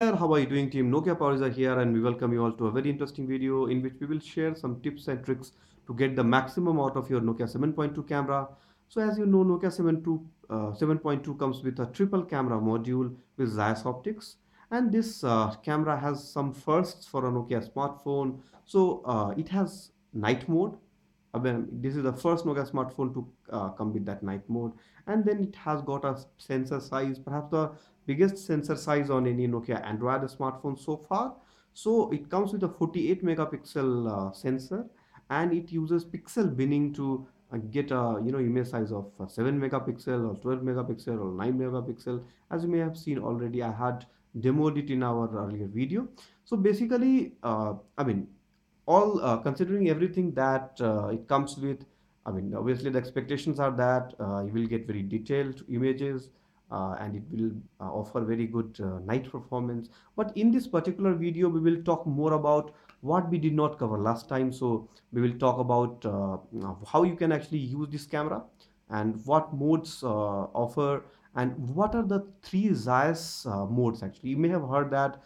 How are you doing team? Nokia are here and we welcome you all to a very interesting video in which we will share some tips and tricks to get the maximum out of your Nokia 7.2 camera. So as you know, Nokia 7.2 uh, 7.2 comes with a triple camera module with Zeiss optics and this uh, camera has some firsts for a Nokia smartphone. So uh, it has night mode. This is the first Nokia smartphone to uh, come with that night mode and then it has got a sensor size perhaps the biggest sensor size on any Nokia Android smartphone so far. So it comes with a 48 megapixel uh, sensor and it uses pixel binning to uh, get a you know image size of uh, 7 megapixel or 12 megapixel or 9 megapixel as you may have seen already I had demoed it in our earlier video. So basically uh, I mean all uh, considering everything that uh, it comes with I mean obviously the expectations are that uh, you will get very detailed images uh, and it will uh, offer very good uh, night performance. But in this particular video we will talk more about what we did not cover last time. So we will talk about how you can actually use this camera and what modes offer and what are the three Zeiss modes actually. You may have heard that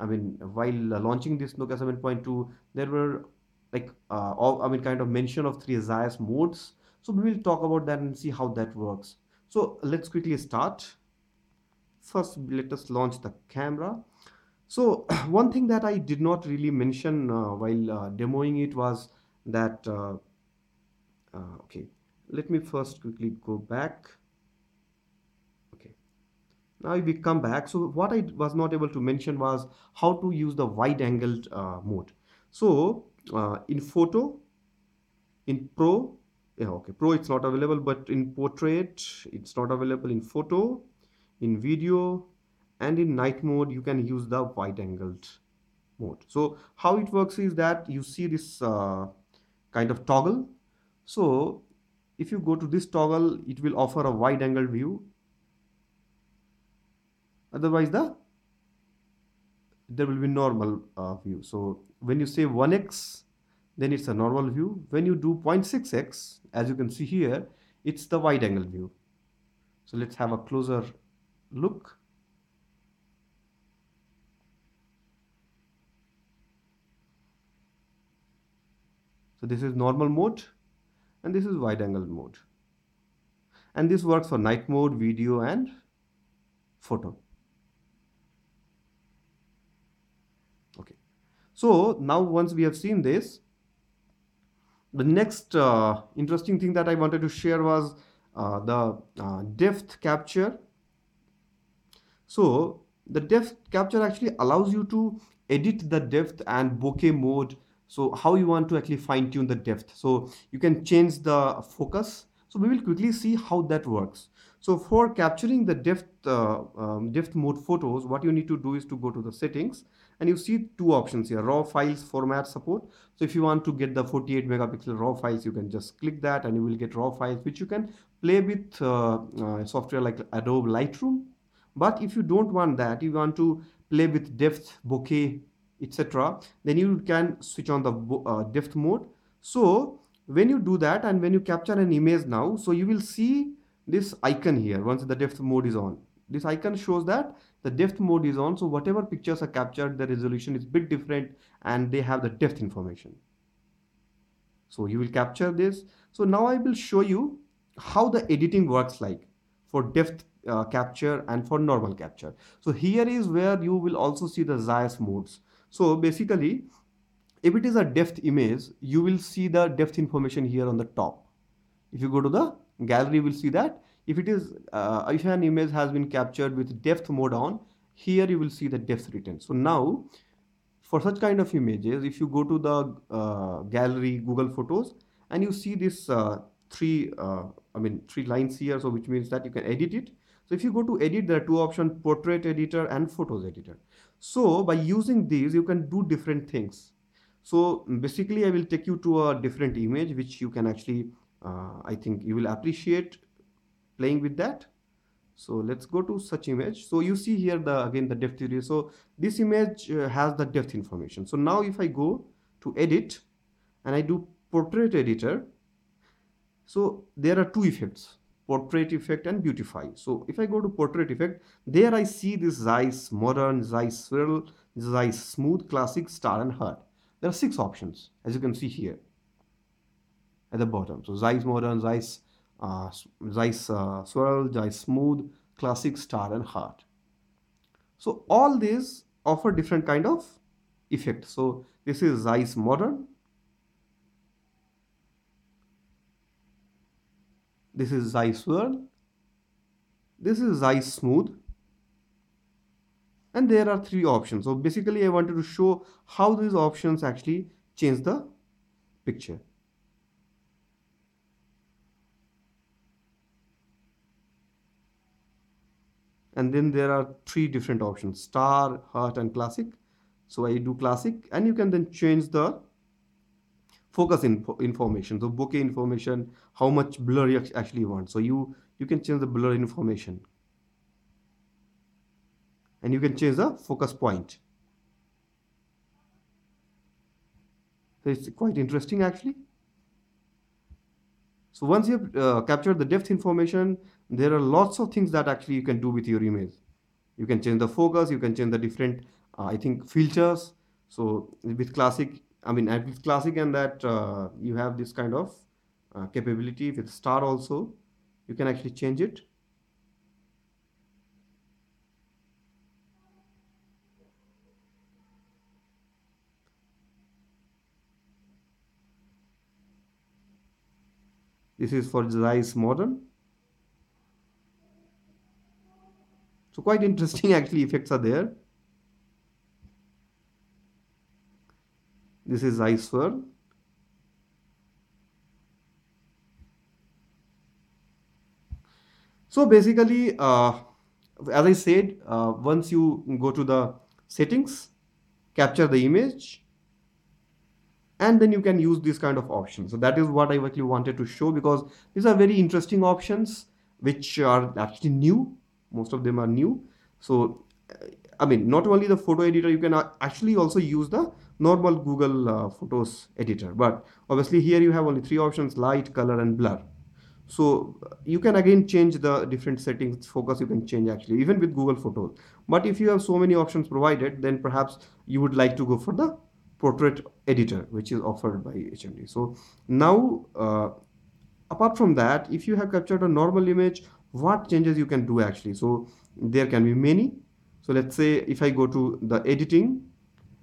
I mean while uh, launching this Nokia 7.2 there were like uh, all, I mean kind of mention of three Zeiss modes so we will talk about that and see how that works so let's quickly start. First, let us launch the camera. So one thing that I did not really mention uh, while uh, demoing it was that, uh, uh, okay, let me first quickly go back. Now we come back. So what I was not able to mention was how to use the wide angled uh, mode. So uh, in photo, in pro, yeah okay pro it's not available but in portrait it's not available in photo in video and in night mode you can use the wide angled mode so how it works is that you see this uh, kind of toggle so if you go to this toggle it will offer a wide angle view otherwise the there will be normal uh, view so when you say 1x then it's a normal view. When you do 0.6x, as you can see here, it's the wide angle view. So let's have a closer look. So this is normal mode and this is wide angle mode. And this works for night mode, video and photo. Okay. So now once we have seen this, the next uh, interesting thing that I wanted to share was uh, the uh, depth capture. So the depth capture actually allows you to edit the depth and bokeh mode. So how you want to actually fine tune the depth. So you can change the focus. So we will quickly see how that works. So for capturing the depth, uh, um, depth mode photos, what you need to do is to go to the settings and you see two options here, raw files format support. So if you want to get the 48 megapixel raw files, you can just click that and you will get raw files, which you can play with uh, uh, software like Adobe Lightroom. But if you don't want that, you want to play with depth, bokeh, etc., then you can switch on the uh, depth mode. So when you do that and when you capture an image now, so you will see this icon here once the depth mode is on. This icon shows that the depth mode is on. So whatever pictures are captured, the resolution is bit different and they have the depth information. So you will capture this. So now I will show you how the editing works like for depth uh, capture and for normal capture. So here is where you will also see the Zeiss modes. So basically, if it is a depth image, you will see the depth information here on the top. If you go to the gallery you will see that if it is uh, if an image has been captured with depth mode on here you will see the depth written. So now for such kind of images if you go to the uh, gallery google photos and you see this uh, three uh, i mean three lines here so which means that you can edit it. So if you go to edit there are two options portrait editor and photos editor. So by using these you can do different things. So basically i will take you to a different image which you can actually uh, I think you will appreciate playing with that so let's go to such image so you see here the again the depth area so this image uh, has the depth information so now if I go to edit and I do portrait editor so there are two effects portrait effect and beautify. So if I go to portrait effect, there I see this Zeiss modern, Zeiss swirl, Zeiss smooth, classic, star and heart. There are six options as you can see here at the bottom. So Zeiss modern, Zeiss, uh, Zeiss uh, swirl, Zeiss smooth, classic, star and heart. So all these offer different kind of effect. So this is Zeiss modern. This is Zeiss swirl. This is Zeiss smooth. And there are three options. So basically I wanted to show how these options actually change the picture. And then there are three different options star heart and classic. So I do classic and you can then change the focus info information. So bokeh information how much blur you actually want. So you you can change the blur information. And you can change the focus point. So it's quite interesting actually. So once you have uh, captured the depth information, there are lots of things that actually you can do with your image. You can change the focus, you can change the different, uh, I think, filters. So with classic, I mean, with classic and that uh, you have this kind of uh, capability with star also. You can actually change it. This is for Zeiss Modern. So quite interesting actually effects are there. This is Swirl. So basically, uh, as I said, uh, once you go to the settings, capture the image, and then you can use this kind of options. So that is what I actually wanted to show because these are very interesting options which are actually new. Most of them are new. So I mean, not only the photo editor, you can actually also use the normal Google uh, Photos editor. But obviously here you have only three options, light, color and blur. So you can again change the different settings, focus you can change actually, even with Google Photos. But if you have so many options provided, then perhaps you would like to go for the portrait editor which is offered by HMD. So now uh, apart from that if you have captured a normal image what changes you can do actually? So there can be many. So let's say if I go to the editing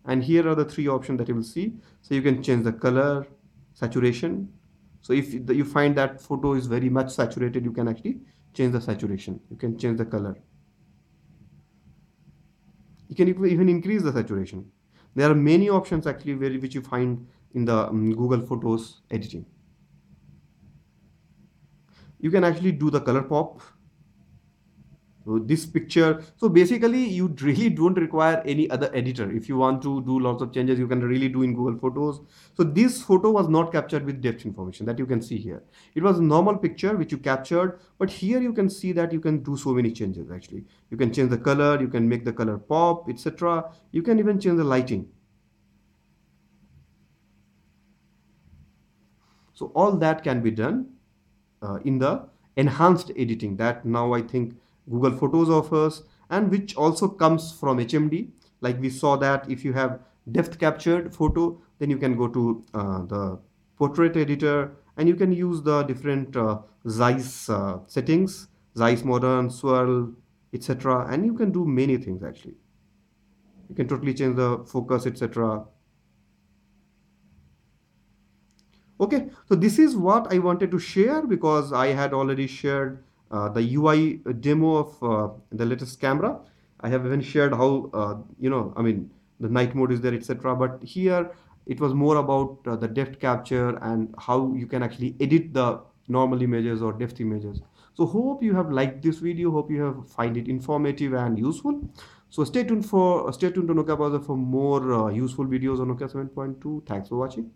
and here are the three options that you will see. So you can change the color saturation. So if you find that photo is very much saturated you can actually change the saturation. You can change the color. You can even increase the saturation. There are many options actually where which you find in the um, Google Photos editing. You can actually do the color pop. This picture so basically you really don't require any other editor. If you want to do lots of changes you can really do in google photos. So this photo was not captured with depth information that you can see here. It was a normal picture which you captured but here you can see that you can do so many changes actually. You can change the color you can make the color pop etc you can even change the lighting. So all that can be done in the enhanced editing that now i think Google Photos offers and which also comes from HMD. Like we saw that if you have depth captured photo, then you can go to uh, the portrait editor and you can use the different uh, Zeiss uh, settings, Zeiss Modern, Swirl, etc. And you can do many things actually. You can totally change the focus, etc. Okay, so this is what I wanted to share because I had already shared uh, the UI demo of uh, the latest camera. I have even shared how, uh, you know, I mean, the night mode is there, etc. But here it was more about uh, the depth capture and how you can actually edit the normal images or depth images. So hope you have liked this video. Hope you have find it informative and useful. So stay tuned for stay tuned to Nokia Power User for more uh, useful videos on Nokia 7.2. Thanks for watching.